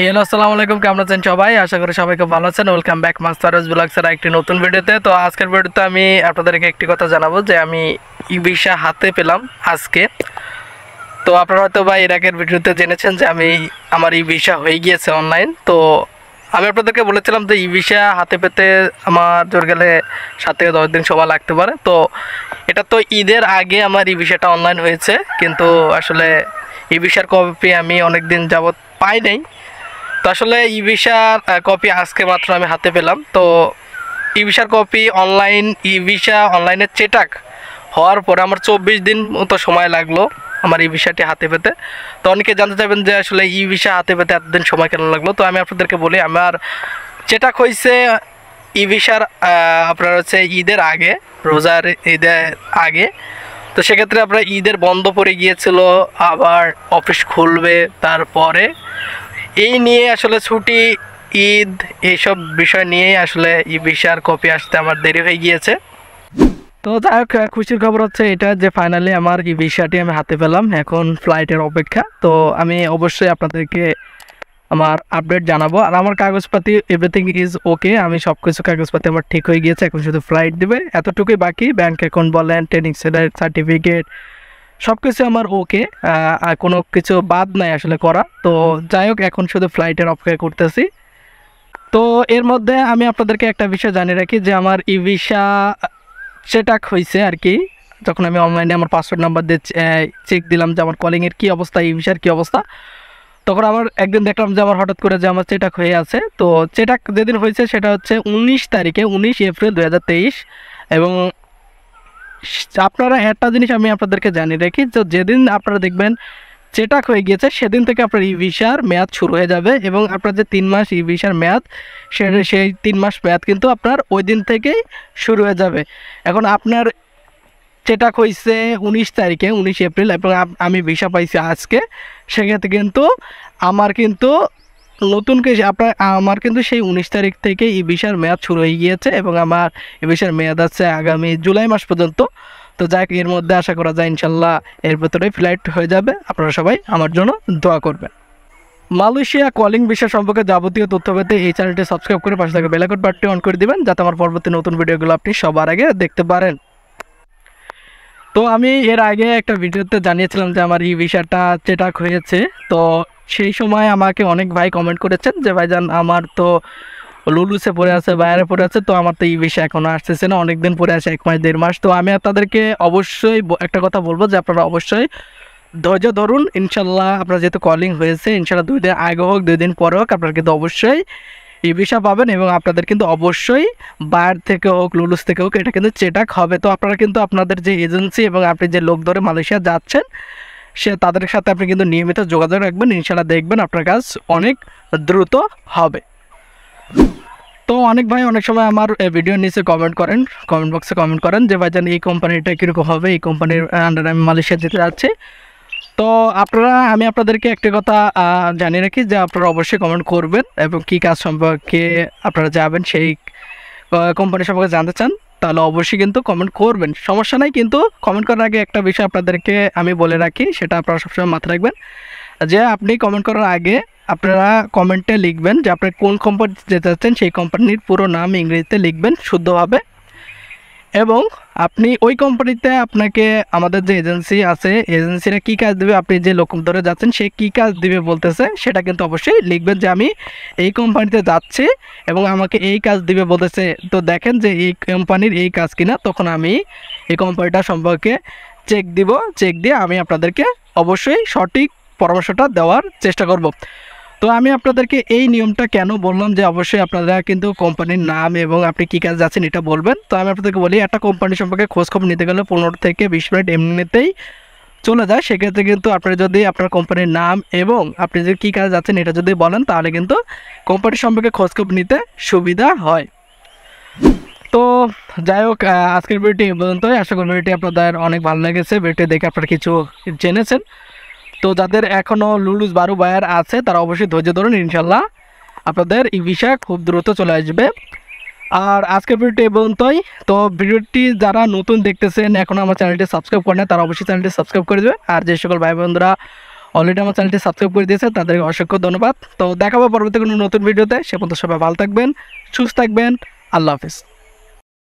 Hello, আসসালামু আলাইকুম, কেমন আছেন সবাই? আশা করি সবাই খুব ভালো আছেন। ওয়েলকাম ব্যাক মাস্টারস ব্লগসের একটি নতুন ভিডিওতে। তো আজকের ভিডিওতে আমি আপনাদেরকে একটি কথা জানাব যে আমি ই হাতে পেলাম আজকে। তো আপনারা হয়তো বা এর আগের ভিডিওতে জেনেছেন যে আমি আমার ই ভিসা হয়ে গিয়েছে অনলাইন তো আমি আপনাদেরকে বলেছিলাম যে ই ভিসা হাতে পেতে আমার জোর গেলে সাত থেকে দশ দিন সময় লাগতে পারে। তো এটা তো ঈদের আগে আমার ই ভিসাটা অনলাইন হয়েছে। কিন্তু আসলে ই কপি আমি অনেক দিন যাবৎ পাই নাই। তো আসলে ই ভিসার কপি আজকে মাত্র আমি হাতে পেলাম। তো ই ভিসার কপি অনলাইন ই ভিসা অনলাইনে চেটাক হওয়ার পরে আমার চব্বিশ দিন মতো সময় লাগল আমার ই ভিসাটি হাতে পেতে। তো অনেকে জানতে চাইবেন যে আসলে ই ভিসা হাতে পেতে এতদিন সময় কেন লাগল? তো আমি আপনাদেরকে বলি, আমার চেটাক হয়েছে ই ভিসার আপনার হচ্ছে ঈদের আগে, রোজার ঈদের আগে। তো সেক্ষেত্রে আপনার ঈদের বন্ধ পড়ে গিয়েছিল, আবার অফিস খুলবে, তারপরে এই নিয়ে আসলে ছুটি, ঈদ এইসব বিষয় নিয়েই আসলে ই ভিসার কপি আসতে আমার দেরি হয়ে গিয়েছে। তো যাই হোক খুশির খবর হচ্ছে এটা যে ফাইনালি আমার ই ভিসাটি আমি হাতে পেলাম, এখন ফ্লাইটের অপেক্ষা। তো আমি অবশ্যই আপনাদেরকে আমার আপডেট জানাব। আর আমার কাগজপাতি এভরিথিং ইজ ওকে আমি সব কিছু কাগজপাতি আমার ঠিক হয়ে গিয়েছে, এখন শুধু ফ্লাইট দেবে। এতটুকুই বাকি ব্যাংক অ্যাকাউন্ট বলেন ট্রেনিং সার্টিফিকেট সব কিছু আমার ওকে কোনো কিছু বাদ নাই আসলে করা। তো যাই হোক, এখন শুধু ফ্লাইটের অপেক্ষা করতেছি। তো এর মধ্যে আমি আপনাদেরকে একটা বিষয় জানিয়ে রাখি যে আমার ই ভিসা সেটাক হয়েছে আর কি। যখন আমি অনলাইনে আমার পাসওয়ার্ড নাম্বার দিয়ে চেক দিলাম যে আমার কলিংয়ের কী অবস্থা, ই ভিসার কী অবস্থা, তখন আমার একদিন দেখলাম যে আমার হঠাৎ করে যে আমার চেটাক হয়ে আছে। তো চেটাক যেদিন হয়েছে সেটা হচ্ছে উনিশ তারিখে, উনিশ এপ্রিল দু হাজার তেইশ এবং আপনারা একটা জিনিস আমি আপনাদেরকে জানিয়ে রাখি যে যেদিন আপনারা দেখবেন চেটাক হয়ে গিয়েছে সেদিন থেকে আপনার ই ভিসার মেয়াদ শুরু হয়ে যাবে এবং আপনার যে তিন মাস ই ভিসার মেয়াদ সে সেই তিন মাস মেয়াদ কিন্তু আপনার ওই দিন থেকেই শুরু হয়ে যাবে। এখন আপনার চেটাক হয়েছে উনিশ তারিখে উনিশ এপ্রিল এবং আমি ভিসা পাইছি আজকে সেক্ষেত্রে কিন্তু আমার কিন্তু নতুন কিছু আপনার, আমার কিন্তু সেই উনিশ তারিখ থেকে ই ভিসার মেয়াদ শুরু হয়ে গিয়েছে এবং আমার ই ভিসার মেয়াদ আছে আগামী জুলাই মাস পর্যন্ত। তো যাক, এর মধ্যে আশা করা যায় ইনশাল্লাহ এর ভেতরে ফ্লাইট হয়ে যাবে। আপনারা সবাই আমার জন্য দোয়া করবেন। মালয়েশিয়া কলিং বিষয় সম্পর্কে যাবতীয় তথ্য পেতে এই চ্যানেলটি সাবস্ক্রাইব করে পাশে থাকা বেলাকট বাটটি অন করে দিবেন, যাতে আমার পরবর্তী নতুন ভিডিওগুলো আপনি সবার আগে দেখতে পারেন। তো আমি এর আগে একটা ভিডিওতে জানিয়েছিলাম যে আমার ই ভিসাটা চেটাক হয়েছে। তো সেই সময় আমাকে অনেক ভাই কমেন্ট করেছেন যে, ভাইজান, আমার তো লুলুসে পড়ে আছে, বাইরে পড়ে আছে, তো আমার তো এই বিষয় এখনও আসতেছে না অনেক দিন পরে আছে, এক মাস, দেড় মাস। তো আমি আপনাদেরকে অবশ্যই একটা কথা বলব যে, আপনারা অবশ্যই ধৈর্য ধরুন। ইনশাল্লাহ আপনার যেহেতু কলিং হয়েছে, ইনশাল্লাহ দুই দিন আগে হোক, দুই দিন পরে হোক, আপনারা কিন্তু অবশ্যই ই ভিসা পাবেন এবং আপনাদের কিন্তু অবশ্যই বাইর থেকে হোক, লুলুস থেকে হোক, এটা কিন্তু চেটাক হবে। তো আপনারা কিন্তু আপনাদের যে এজেন্সি এবং আপনি যে লোক ধরে মালয়েশিয়া যাচ্ছেন, সে তাদের সাথে আপনি কিন্তু নিয়মিত যোগাযোগ রাখবেন ইনশাল্লাহ দেখবেন আপনার কাজ অনেক দ্রুত হবে। তো অনেক ভাই, অনেক সময় আমার ভিডিওর নিচে কমেন্ট করেন কমেন্ট বক্সে কমেন্ট করেন যে, ভাইজান, এই কোম্পানিটা কীরকম হবে? এই কোম্পানির আন্ডারে আমি মালয়েশিয়া যেতে যাচ্ছি। তো আপনারা, আমি আপনাদেরকে একটি কথা জানিয়ে রাখি যে আপনারা অবশ্যই কমেন্ট করবেন এবং কী কাজ সম্পর্কে আপনারা যাবেন সেই কোম্পানি সম্পর্কে জানতে চান, তাহলে অবশ্যই কিন্তু কমেন্ট করবেন। সমস্যা নাই, কিন্তু কমেন্ট করার আগে একটা বিষয় আপনাদেরকে আমি বলে রাখি, সেটা আপনারা সবসময় মাথায় রাখবেন, যে আপনি কমেন্ট করার আগে আপনারা কমেন্টে লিখবেন যে আপনি কোন কোম্পানি যেতে চাচ্ছেন, সেই কোম্পানির পুরো নাম ইংরেজিতে লিখবেন শুদ্ধভাবে। এবং আপনি ওই কোম্পানিতে আপনাকে আমাদের যে এজেন্সি আছে এজেন্সিরা কী কাজ দেবে, আপনি যে লোক ধরে যাচ্ছেন, সে কী কাজ দিবে বলতেছে, সেটা কিন্তু অবশ্যই লিখবেন যে আমি এই কোম্পানিতে যাচ্ছি এবং আমাকে এই কাজ দিবে বলতেছে। তো দেখেন যে এই কোম্পানির এই কাজ কিনা, তখন আমি এই কোম্পানিটা সম্পর্কে চেক দিব চেক দিয়ে আমি আপনাদেরকে অবশ্যই সঠিক পরামর্শটা দেওয়ার চেষ্টা করব। তো আমি আপনাদেরকে এই নিয়মটা কেন বললাম যে অবশ্যই আপনারা কিন্তু কোম্পানির নাম এবং আপনি কী কাজ যাচ্ছেন এটা বলবেন। তো আমি আপনাদেরকে বলি, একটা কোম্পানি সম্পর্কে খোঁজখবর নিতে গেলে পনেরো থেকে বিশ মিনিট এমনিতেই চলে যায়। সেক্ষেত্রে কিন্তু আপনারা যদি আপনার কোম্পানির নাম এবং আপনি যে কী কাজ যাচ্ছেন এটা যদি বলেন, তাহলে কিন্তু কোম্পানি সম্পর্কে খোঁজখবর নিতে সুবিধা হয়। তো যাই হোক আজকের ভিডিওটি পর্যন্তই। আশা করি ভিডিওটি আপনাদের অনেক ভালো লেগেছে। ভিডিওটি দেখে আপনারা কিছু জেনেছেন। তো যাদের এখনও লুলুস বারু বায়ার আছে, তারা অবশ্যই ধৈর্য ধরুন, ইনশাল্লাহ। আপনাদের ই ভিসা খুব দ্রুত চলে আসবে। আর আজকের ভিডিওটি এই পর্যন্তই। তো ভিডিওটি যারা নতুন দেখতেছেন এখনও আমার চ্যানেলটি সাবস্ক্রাইব করেন তারা অবশ্যই চ্যানেলটি সাবস্ক্রাইব করে দেবে। আর যে সকল ভাই বন্ধুরা অলরেডি আমার চ্যানেলটি সাবস্ক্রাইব করে দিয়েছে, তাদেরকে অসংখ্য ধন্যবাদ। তো দেখাবো পরবর্তী কোনো নতুন ভিডিওতে। সে পর্যন্ত সবাই ভালো থাকবেন, সুস্থ থাকবেন। আল্লাহ হাফিজ।